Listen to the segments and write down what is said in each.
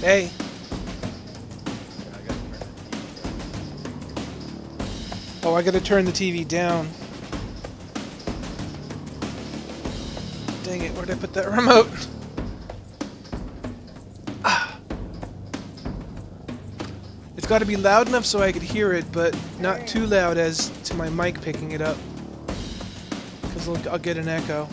Hey. Oh, I gotta turn the TV down. Dang it, where'd I put that remote? Ah. It's gotta be loud enough so I could hear it, but not too loud as to my mic picking it up. Because I'll, I'll get an echo.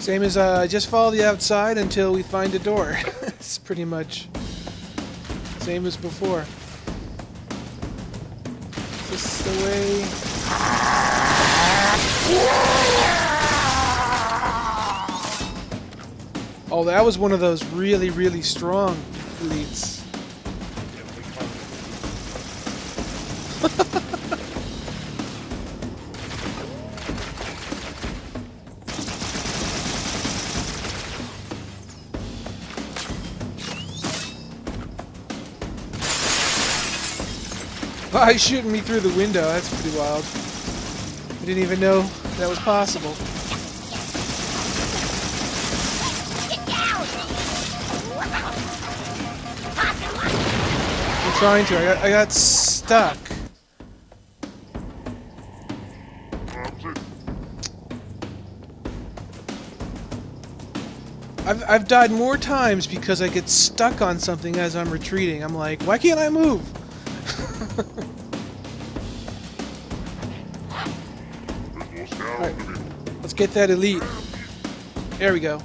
Same as uh, just follow the outside until we find a door. it's pretty much same as before. Is the way? Oh, that was one of those really, really strong elites. Oh, he's shooting me through the window. That's pretty wild. I didn't even know that was possible. I'm trying to. I got, I got stuck. I've, I've died more times because I get stuck on something as I'm retreating. I'm like, why can't I move? Alright, let's get that elite. There we go.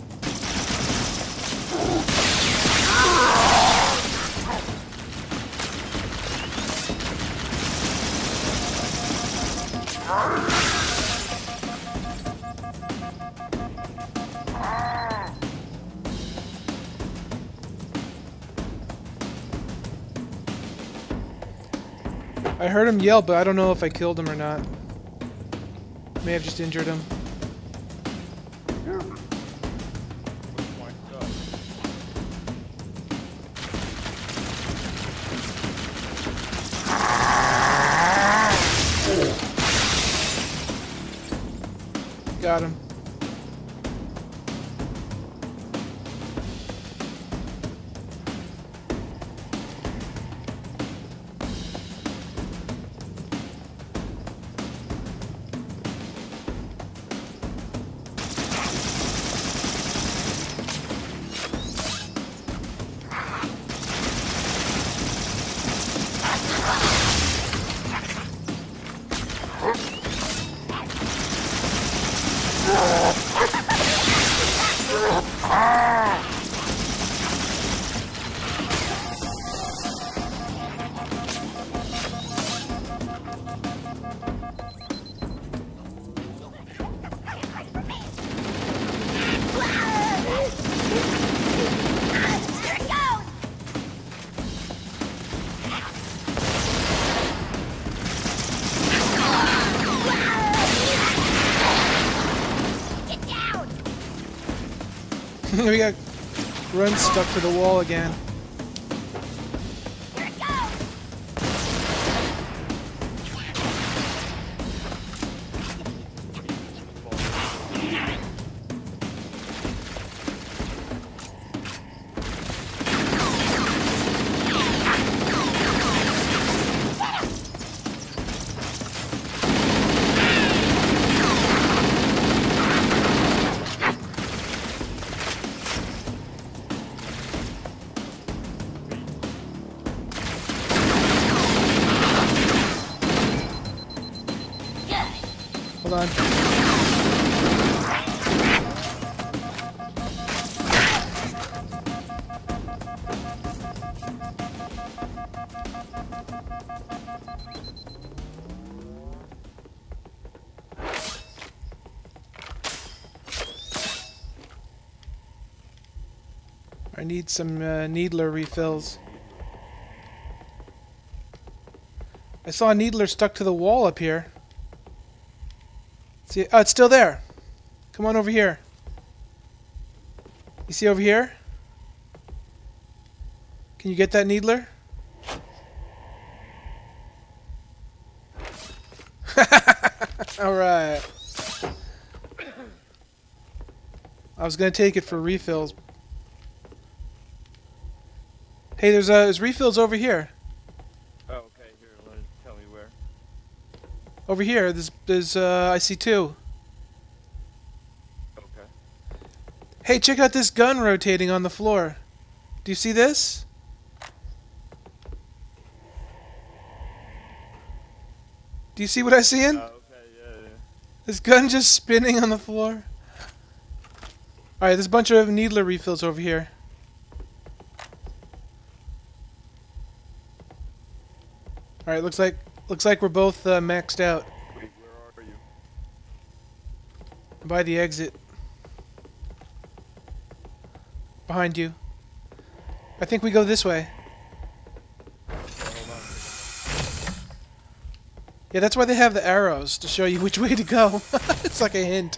I heard him yell, but I don't know if I killed him or not. May have just injured him. Got him. we got Run stuck to the wall again. On. I need some uh, needler refills. I saw a needler stuck to the wall up here. See, oh, it's still there. Come on over here. You see over here? Can you get that needler? Alright. I was gonna take it for refills. Hey, there's uh, there's refills over here. Oh, okay. Here, let tell me where. Over here, there's there's uh, I see two. Okay. Hey, check out this gun rotating on the floor. Do you see this? Do you see what I see in? Oh, okay. Yeah, yeah. This gun just spinning on the floor. Alright, there's a bunch of needler refills over here. Alright, looks like looks like we're both uh, maxed out. By the exit. Behind you. I think we go this way. Yeah, that's why they have the arrows, to show you which way to go. it's like a hint.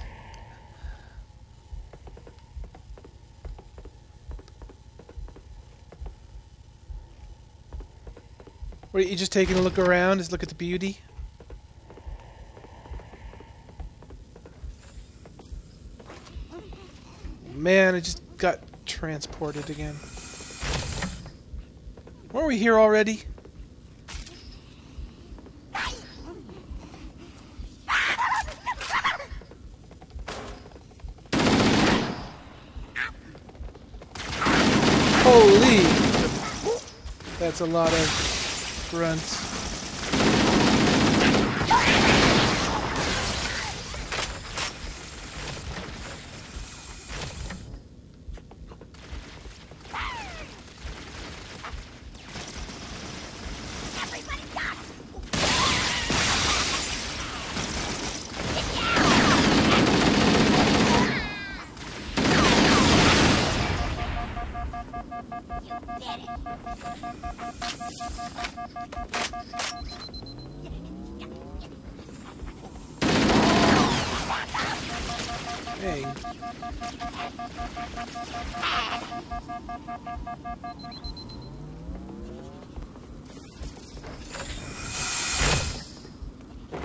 Are you just taking a look around? Just look at the beauty? Man, I just got transported again. Weren't we here already? Holy! That's a lot of grunts.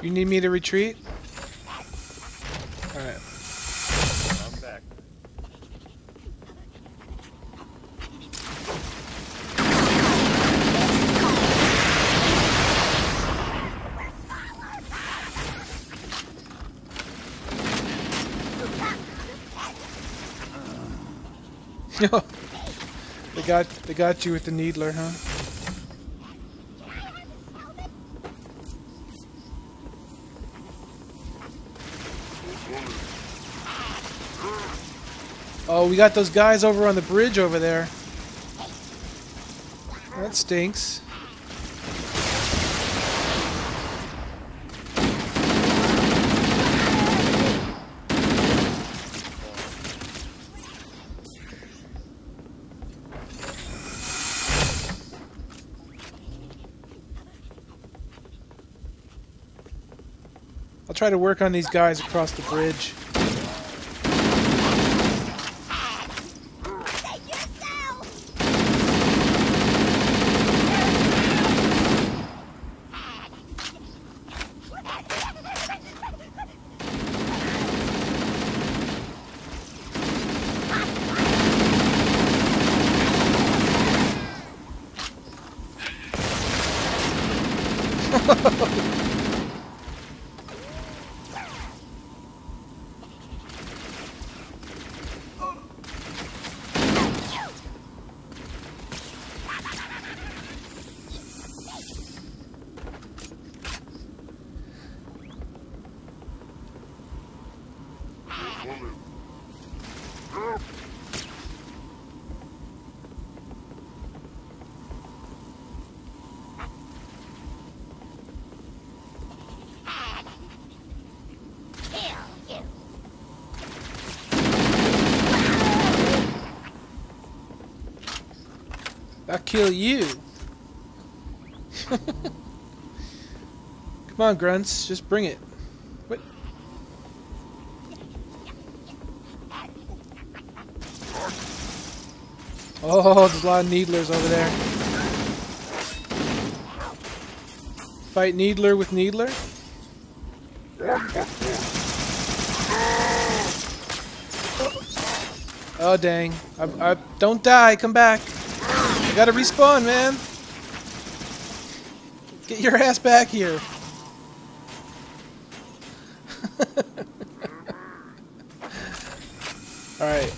You need me to retreat? Alright. I'm back. they got they got you with the needler, huh? Oh, we got those guys over on the bridge over there. That stinks. I'll try to work on these guys across the bridge. I'll kill you. Come on, grunts, just bring it. What? Oh, there's a lot of needlers over there. Fight needler with needler? Oh dang! I, I, don't die! Come back! I gotta respawn, man! Get your ass back here! Alright.